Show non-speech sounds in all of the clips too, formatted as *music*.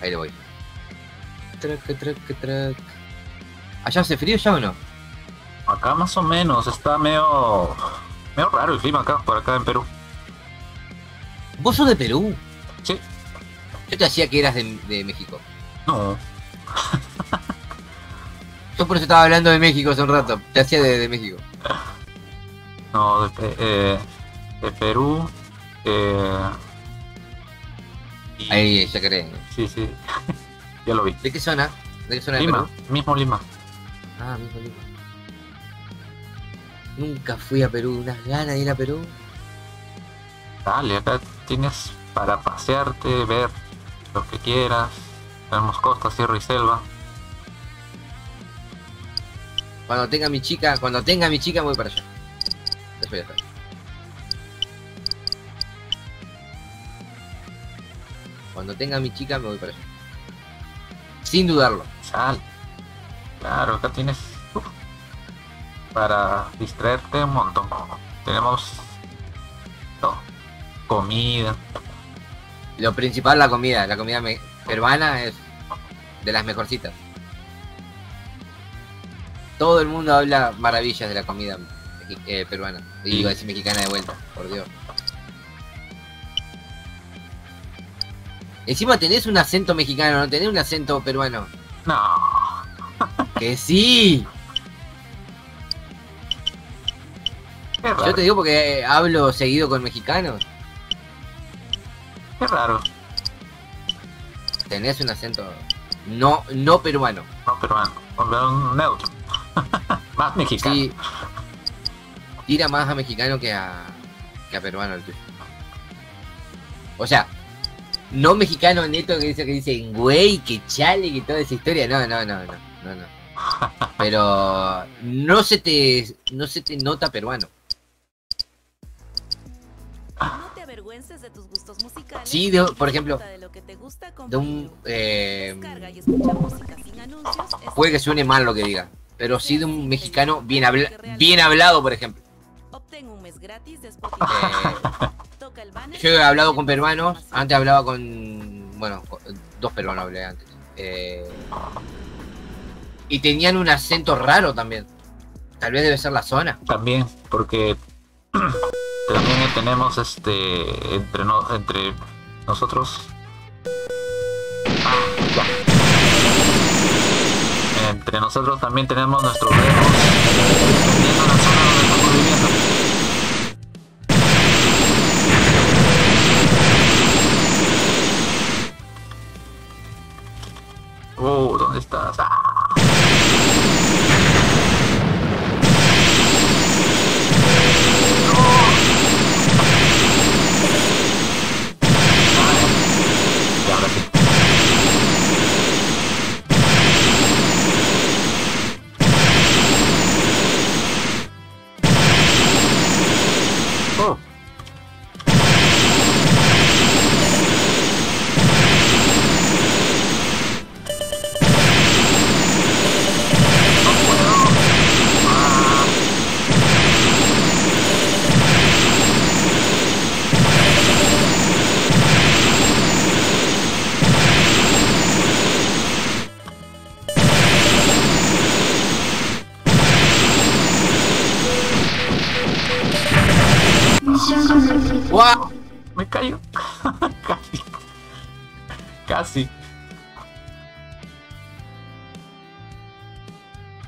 Ahí le voy. Trac, trac, trac. ¿Allá hace frío ya o no? Acá más o menos, está medio. medio raro el clima acá, por acá en Perú. ¿Vos sos de Perú? Sí. Yo te hacía que eras de, de México. No. *laughs* Yo por eso estaba hablando de México hace un rato. Te hacía de, de México. No, de, eh, de Perú. Eh, y- Ahí, ya creen. Sí, sí. ya lo vi. ¿De qué zona? ¿De qué zona de Lima, Perú? mismo Lima. Ah, mismo Lima. Nunca fui a Perú. Unas ganas de ir a Perú. Dale, acá tienes para pasearte, ver lo que quieras. Tenemos costa, sierra y selva. Cuando tenga mi chica, cuando tenga mi chica voy para allá. Eso ya está. Cuando tenga mi chica me voy para allá. Sin dudarlo. Sal. Claro, acá tienes uf, para distraerte un montón. Tenemos todo. Comida. Lo principal la comida. La comida me- peruana es de las mejorcitas. Todo el mundo habla maravillas de la comida eh, peruana. Y iba a decir mexicana de vuelta, por Dios. Encima tenés un acento mexicano, no tenés un acento peruano. No. *laughs* Que sí. Qué Yo raro. te digo porque hablo seguido con mexicanos. Qué raro. Tenés un acento no, no peruano. No, peruano. Un neutro. *laughs* Más mexicano. Sí. Tira más a mexicano que a, que a peruano el tuyo. O sea, no mexicano neto que dice que dicen güey, que chale, que toda esa historia. No, no, no, no, no, no. *laughs* Pero no se te no se te nota peruano. No te avergüences de tus gustos musicales. Sí, de- por ejemplo, de un eh, Descarga y escucha música sin anuncios. puede que suene mal lo que diga, pero sí de un mexicano bien habla- bien hablado, por ejemplo. Obtén un mes gratis de *laughs* Spotify. Yo he hablado con peruanos, antes hablaba con. Bueno, dos peruanos hablé antes. Eh, y tenían un acento raro también. Tal vez debe ser la zona. También, porque *clears throat* también tenemos este entre no, entre nosotros. Ah. Entre nosotros también tenemos nuestros Uh, ¿dónde estás? Ah. Callo. *laughs* Casi. Casi.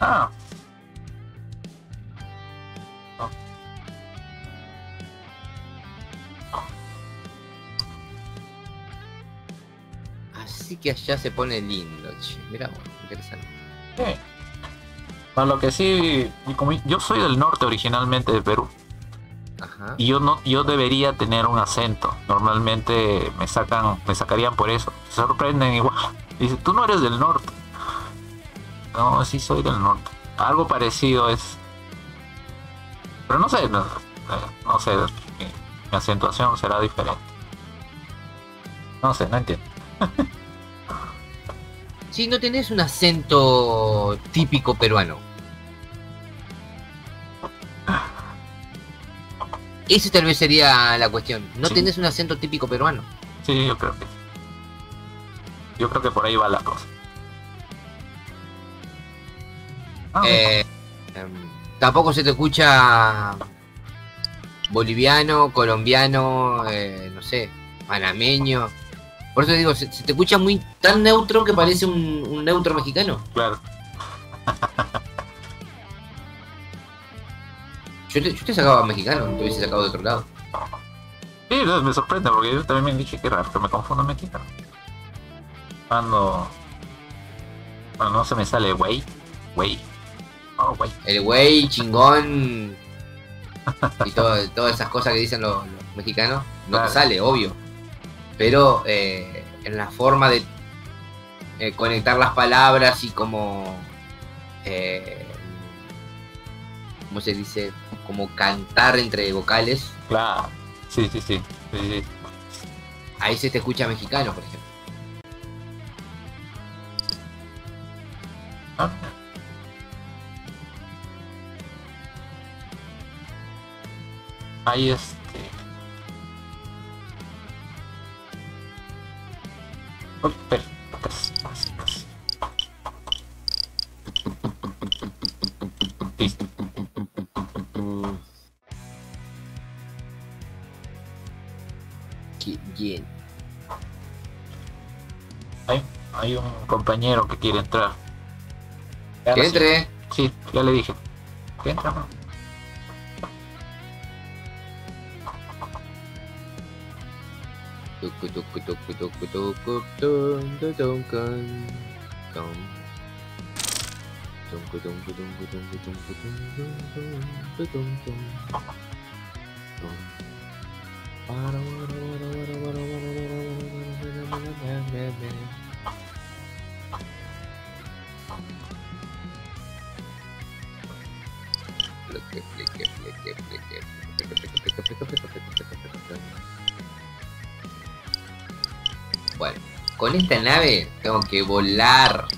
Ah. Oh. Así que allá se pone lindo, che. Mirá, bueno, interesante. Sí. Para lo que sí, yo soy del norte originalmente de Perú Ajá. y yo no, yo debería tener un acento. Normalmente me sacan, me sacarían por eso. Se sorprenden igual. *laughs* Dice, tú no eres del norte. No, sí soy del norte. Algo parecido es. Pero no sé, no, no sé, mi, mi acentuación será diferente. No sé, no entiendo. *laughs* Sí, no tenés un acento típico peruano. Esa tal vez sería la cuestión. No Sí. tenés un acento típico peruano. Sí, yo creo que. Yo creo que por ahí va la cosa. Ah, Eh, em, tampoco se te escucha boliviano, colombiano, eh, no sé, panameño. Por eso digo, se, se te escucha muy tan neutro que parece un, un neutro mexicano. claro. *laughs* Yo te, yo te sacaba mexicano, te hubiese sacado de otro lado. Sí, no, me sorprende porque yo también me dije que raro, que me confundo mexicano. Cuando. Cuando no se me sale güey. Güey. Oh, güey. El güey, chingón y todo- todas esas cosas que dicen los, los mexicanos, no Claro. te sale, obvio. Pero eh, en la forma de eh, conectar las palabras y como. Eh, ¿Cómo se dice? Como cantar entre vocales, Claro. Sí, sí, sí. sí, sí. ahí se te escucha mexicano, por ejemplo. Ah, Ahí este. Oh, Qui- Bien. Hay, hay un compañero que quiere entrar. Ya Que entre. Sí, ya le dije. Que entra, ¿no? Tucu, tucu, tucu, Bueno, con esta nave tengo que volar.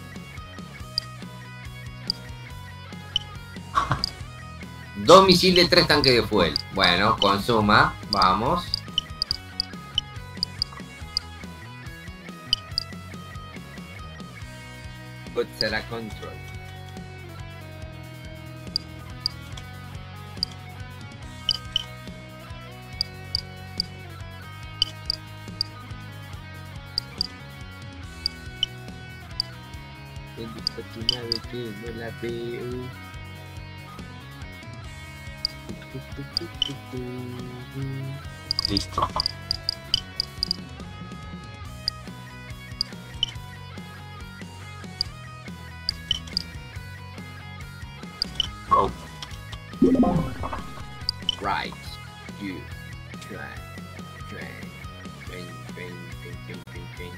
Dos misiles, tres tanques de fuel. Bueno, consuma. Vamos. Put control. Listo. Go. Right. You. Try. Try. Bing, bing, bing, bing, bing, bing.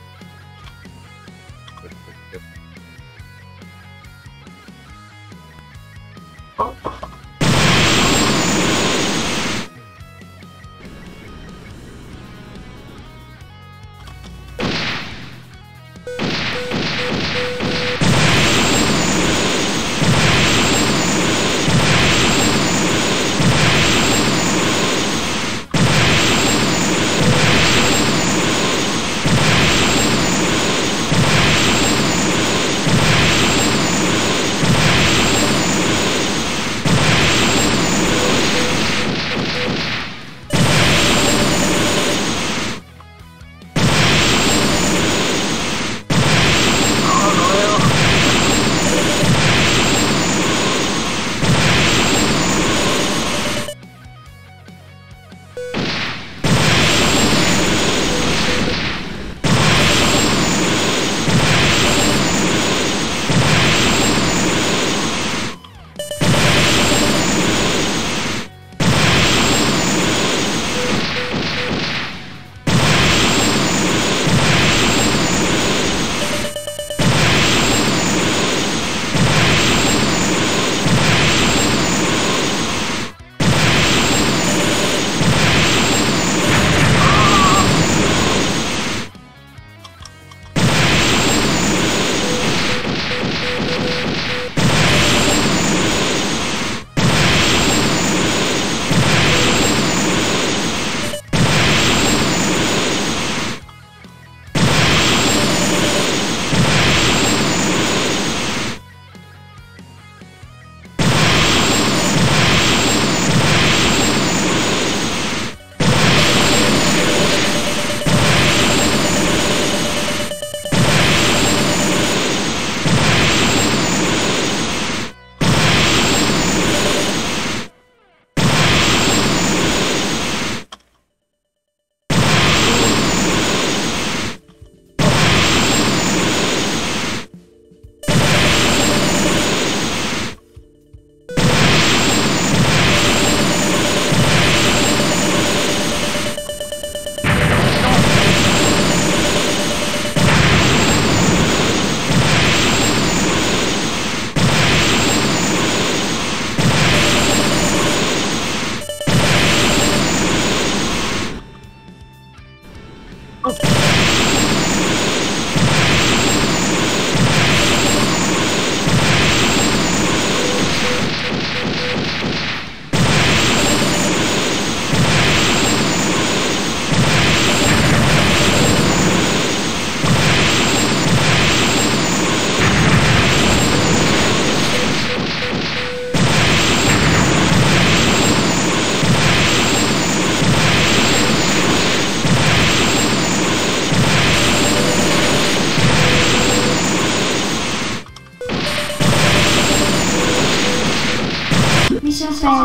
Oh.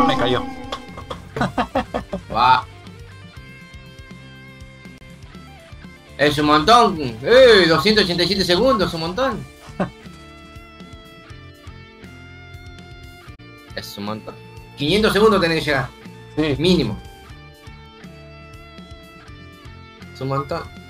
Me cayó. *laughs* Va. Es un montón. ¡Eh! 287 segundos, un montón. Es un montón. *laughs* 500 segundos tenés que llegar. Sí. Mínimo. Es un montón.